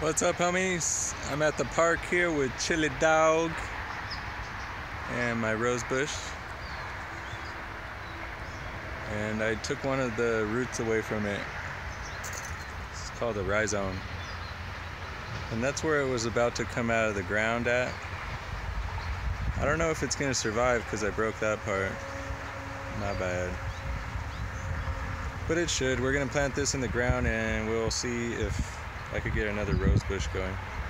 What's up, homies? I'm at the park here with Chili Dog and my rose bush. And I took one of the roots away from it. It's called a rhizome. And that's where it was about to come out of the ground at. I don't know if it's going to survive because I broke that part. Not bad. But it should. We're going to plant this in the ground and we'll see if I could get another rose bush going.